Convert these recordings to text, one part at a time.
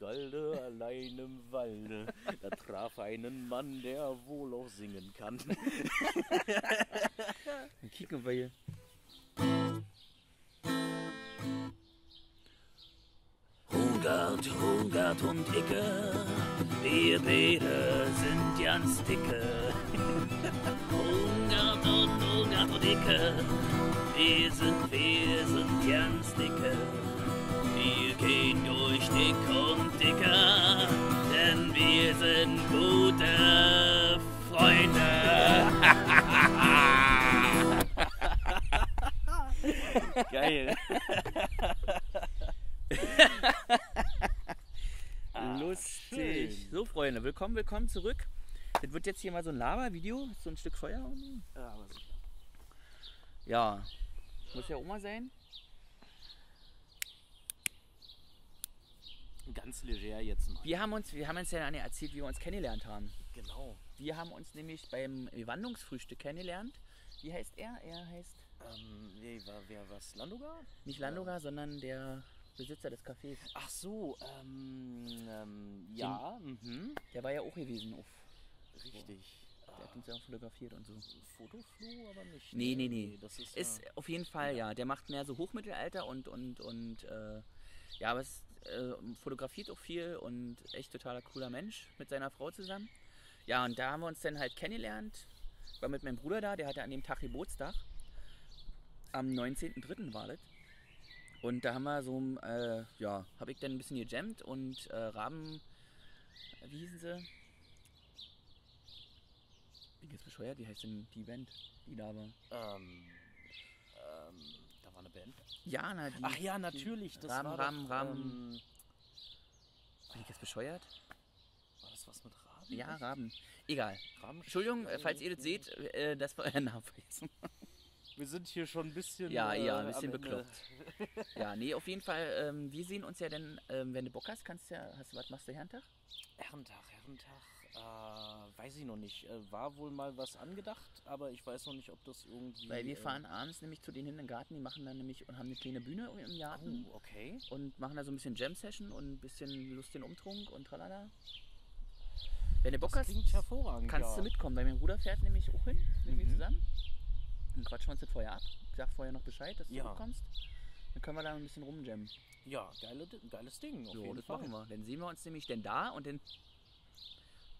Galde allein im Walde, da traf einen Mann, der wohl auch singen kann. Dann kicken wir hier. Hungert, Hungert und Icke, wir beide sind ganz dicke. Hungert und Hungert und Icke, wir sind, wir sind ganz dicke. Wir gehen durch dick und dicker, denn wir sind gute Freunde. Geil. Lustig. schön. So, Freunde, willkommen, willkommen zurück. Das wird jetzt hier mal so ein Lava-Video, so ein Stück Feuer. Ja, aber so. Ja, muss ja mal sein. Ganz leger jetzt mal. Wir haben uns, wir haben uns ja Anne, erzählt, wie wir uns kennengelernt haben. Genau. Wir haben uns nämlich beim Wandlungsfrühstück kennengelernt. Wie heißt er? Er heißt Ähm, nee, war, wer was? Landoga? nicht Landoga, sondern der Besitzer des Cafés. Ach so, ähm, ähm ja, mhm. Der war ja auch gewesen. Auf, richtig. der hat uns ja auch fotografiert und so. Fotoflu, aber nicht. Nee, ne? nee, nee. Das ist, Ist ja, auf jeden Fall, ja. Der macht mehr so Hochmittelalter und, und, und äh, ja, aber es äh, fotografiert auch viel und echt totaler cooler Mensch mit seiner Frau zusammen. Ja, und da haben wir uns dann halt kennengelernt. War mit meinem Bruder da, der hatte an dem Tag Geburtstag. Am 19.03. war das. Und da haben wir so, äh, ja, habe ich dann ein bisschen gejammt und äh, Raben, wie hießen sie? Bin jetzt bescheuert? Wie heißt denn die Band, die da war? ähm, ähm, eine Band. Ja, na, die. Ach ja, natürlich. Das Rahmen, war Rahmen, doch, Rahmen. Ähm, Bin ich jetzt bescheuert? war das was mit Raben? Ja, Raben. Egal. Raben Entschuldigung, äh, falls ihr das seht, äh, das war euer Name vergessen. Wir sind hier schon ein bisschen. Ja, äh, ja, ein bisschen am Ende. bekloppt. Ja, nee, auf jeden Fall. Ähm, wir sehen uns ja dann, ähm, wenn du Bock hast, kannst du ja. Hast du was machst du Herrentag? Herrentag, Herrentag. Äh, weiß ich noch nicht. Äh, war wohl mal was angedacht, aber ich weiß noch nicht, ob das irgendwie. Weil wir äh, fahren abends nämlich zu denen in den Garten, die machen dann nämlich und haben eine kleine Bühne im Garten Oh, okay. und machen da so ein bisschen Jam-Session und ein bisschen lustigen Umtrunk und tralala. Wenn du Bock Das hast, klingt hervorragend. kannst ja. du mitkommen, weil mein Bruder fährt nämlich auch hin mit mir Mhm. zusammen. Dann quatschen wir uns das vorher ab. Ich sag vorher noch Bescheid, dass du Ja. mitkommst. Dann können wir da ein bisschen rumjammen. Ja, geile, geiles Ding. Auf So, jeden das Fall. machen wir. Dann sehen wir uns nämlich denn da und dann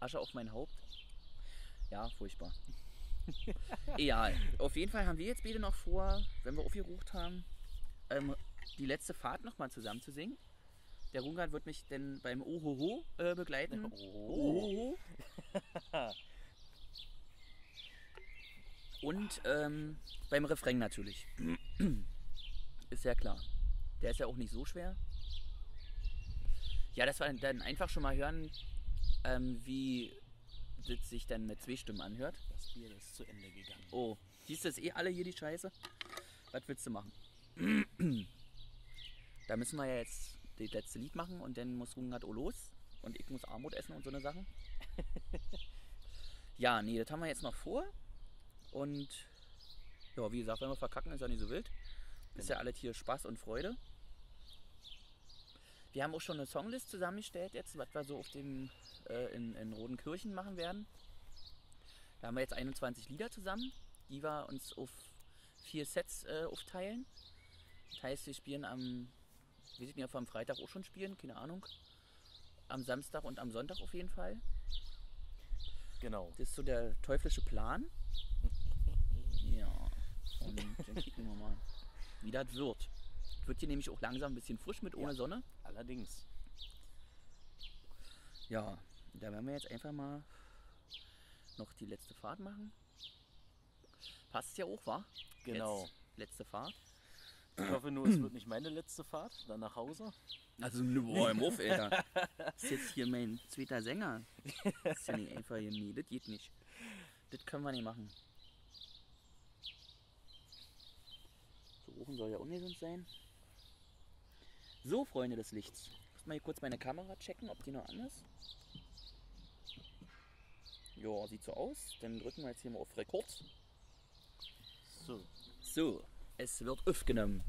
Asche auf mein Haupt. Ja, furchtbar. Egal. Auf jeden Fall haben wir jetzt beide noch vor, wenn wir aufgerucht haben, ähm, die letzte Fahrt nochmal zusammen zu singen. Der Rungard wird mich dann beim Ohoho äh, begleiten. Oh. Ohoho. Und ähm, beim Refrain natürlich. ist ja klar. Der ist ja auch nicht so schwer. Ja, das war dann einfach schon mal hören, ähm, wie das sich dann mit zwei Stimmen anhört. Das Bier ist zu Ende gegangen. Oh, siehst du das eh alle hier die Scheiße? Was willst du machen? da müssen wir ja jetzt das letzte Lied machen und dann muss Rungard auch los und ich muss Armut essen und so eine Sachen. ja, nee, das haben wir jetzt noch vor. Und ja, wie gesagt, wenn wir verkacken, ist ja nicht so wild. Ist ja alles hier Spaß und Freude. Wir haben auch schon eine Songlist zusammengestellt jetzt, was wir so auf dem äh, in, in Rodenkirchen machen werden. Da haben wir jetzt 21 Lieder zusammen, die wir uns auf vier Sets äh, aufteilen. Das heißt, wir spielen am, wir sind ja am Freitag auch schon spielen, keine Ahnung. Am Samstag und am Sonntag auf jeden Fall. Genau. Das ist so der teuflische Plan. Ja. Und dann kicken wir mal, wie das wird. Wird hier nämlich auch langsam ein bisschen frisch mit ohne Ja. Sonne. Allerdings. Ja, da werden wir jetzt einfach mal noch die letzte Fahrt machen. Passt ja auch, wa? Genau. Jetzt, letzte Fahrt. Ich hoffe nur, es wird nicht meine letzte Fahrt, dann nach Hause. Also, boah, im Hof, Alter. Das ist jetzt hier mein zweiter Sänger. Das ist ja nicht einfach hier. Nee, das geht nicht. Das können wir nicht machen. So, Ofen soll ja ungesund sein. So, Freunde des Lichts. Ich muss mal hier kurz meine Kamera checken, ob die noch an ist. Ja, sieht so aus. Dann drücken wir jetzt hier mal auf Rekord. So. So, es wird aufgenommen.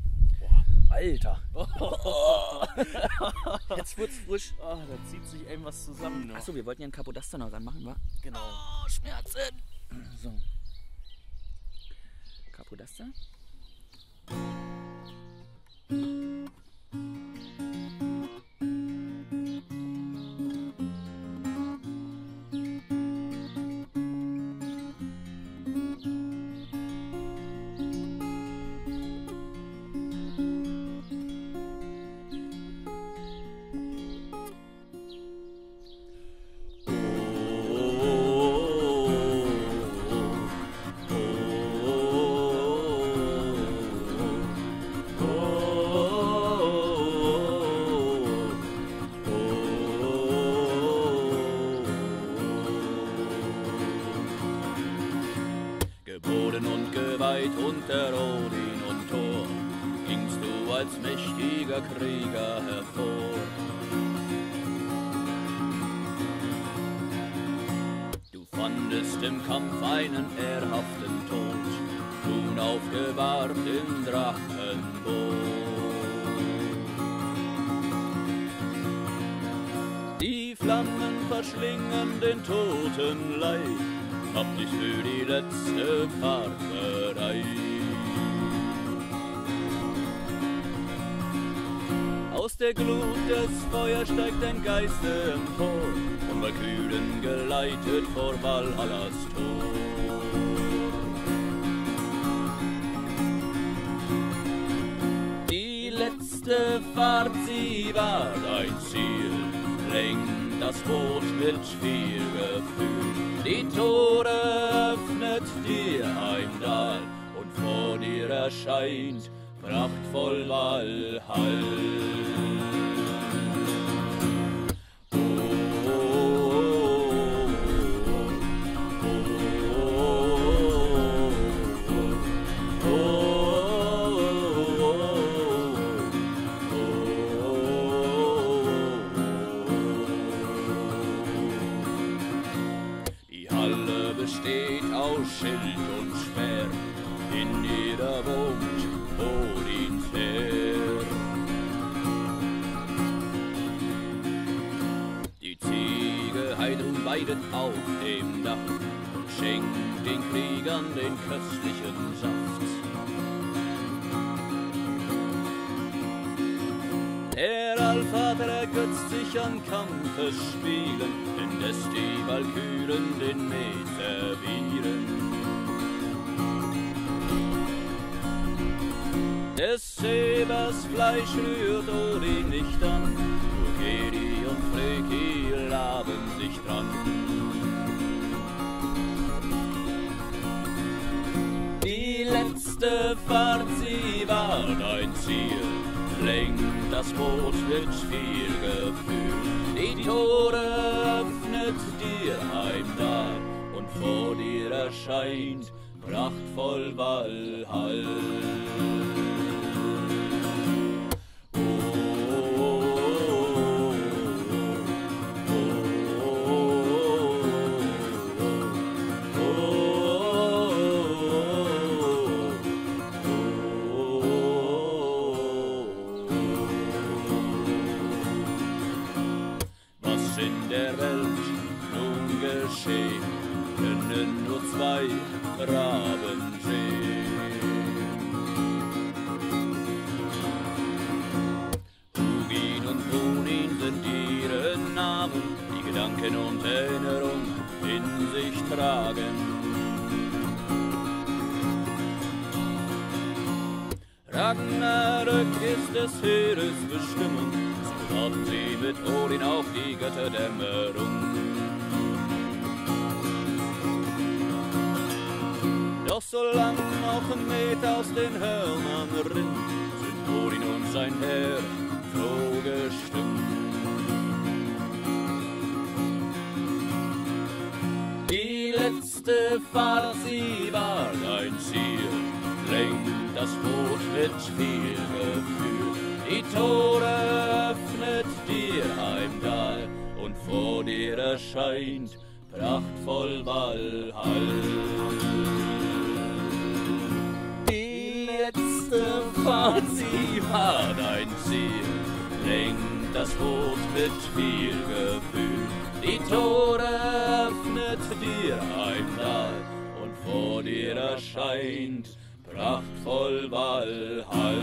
Alter. Jetzt wird's frisch. Ah, da zieht sich eben was zusammen. Ne? Achso, wir wollten ja einen Capodaster noch ranmachen, wa? genau. Oh, Schmerzen. So. Capodaster. Unter Odin und Thor, gingst du als mächtiger Krieger hervor. Du fandest im Kampf einen ehrhaften Tod, nun aufgebahrt im Drachenboot. Die Flammen verschlingen den toten Leib, hab dich für die letzte Fahrt bereit. Aus der Glut des Feuers steigt ein Geist empor, von Valkyren geleitet vor Valhallas Tor. Die letzte Fahrt, sie war dein Ziel, lenkt das Boot mit viel Gefühl. Die Tore öffnet dir Heimdall und vor dir erscheint prachtvoll Halle besteht aus Schild und Schwert, in jeder wohnt Heer. Die Ziege Heidrun weidet auf dem Dach und schenkt den Kriegern den köstlichen Saft. Der Allvater ergötzt sich an Kampfesspielen, indes die Walküren den Met servieren. Des Säbers Fleisch rührt Odin nicht an, nur Gedi und Freki laben sich dran. Die letzte Fahrt, sie war dein Ziel, lenkt das Boot mit viel Gefühl. Die Tore öffnet dir Heimdall und vor dir erscheint prachtvoll Valhall. Gedanken und Erinnerung in sich tragen. Ragnarök ist des Heeres Bestimmung, so haben sie mit Odin auch die Götterdämmerung. Doch solang noch ein Met aus den Hörnern rinnt, sind Odin und sein Heer froh gestimmt. Letzte Fahrt, sie war dein Ziel, lenkt das Boot mit viel Gefühl. Die Tore öffnet dir Heimdall und vor dir erscheint prachtvoll Valhall. Die letzte Fahrt, sie war dein Ziel? Lenkt das Boot mit viel Gefühl. Die Tore öffnet dir einmal und vor dir erscheint prachtvoll Walhall.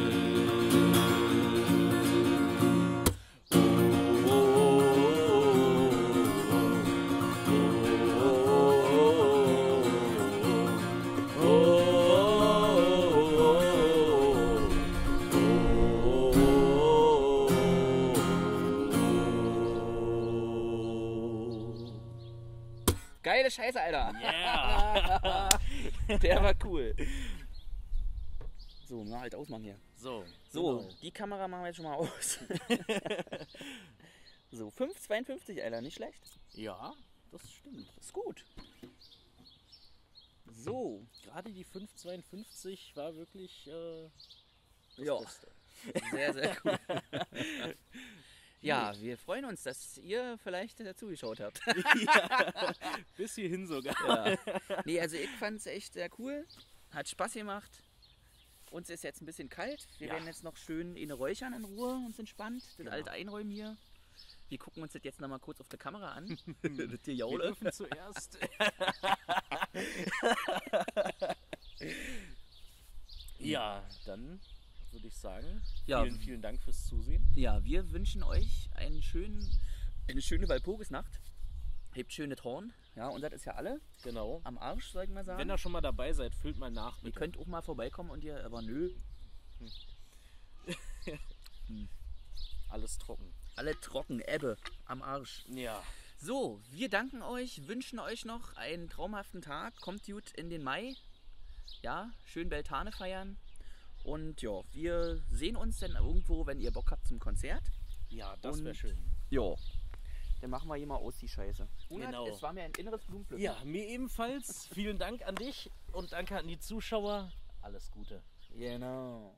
Geile Scheiße, Alter. Yeah. Der war cool. So, mal halt ausmachen hier. So, So, genau. die Kamera machen wir jetzt schon mal aus. so, 5,52, Alter, nicht schlecht. Ja, das stimmt. Ist gut. So, Gerade die 552 war wirklich äh, das ja, Beste. sehr, sehr cool. ja, wir freuen uns, dass ihr vielleicht dazugeschaut habt. Bis hierhin sogar. Ja. Nee, also ich fand es echt sehr cool. Hat Spaß gemacht. Uns ist jetzt ein bisschen kalt. Wir Ja. werden jetzt noch schön in räuchern in Ruhe, uns entspannt. Das Genau. alte Einräumen hier. Wir gucken uns das jetzt noch mal kurz auf der Kamera an. das Wir Gejaule. dürfen zuerst. ja, dann würde ich sagen, Ja. vielen, vielen Dank fürs Zusehen. Ja, wir wünschen euch einen schönen, eine schöne Walpurgisnacht. Hebt schöne Horn. Ja, und das ist ja alle Genau. am Arsch, soll ich mal sagen. Wenn ihr schon mal dabei seid, füllt mal nach. Ihr Bitte. könnt auch mal vorbeikommen und ihr, aber nö, Alles trocken. alle trocken, Ebbe am Arsch. Ja. So, wir danken euch, wünschen euch noch einen traumhaften Tag. Kommt gut in den Mai. Ja, schön Beltane feiern. Und ja, wir sehen uns dann irgendwo, wenn ihr Bock habt zum Konzert. Ja, das wäre schön. Ja. Dann machen wir hier mal aus die Scheiße. Unat, Genau. Es war mir ein inneres Blumenpflücken. Ja, mir ebenfalls. Vielen Dank an dich und danke an die Zuschauer. Alles Gute. Genau.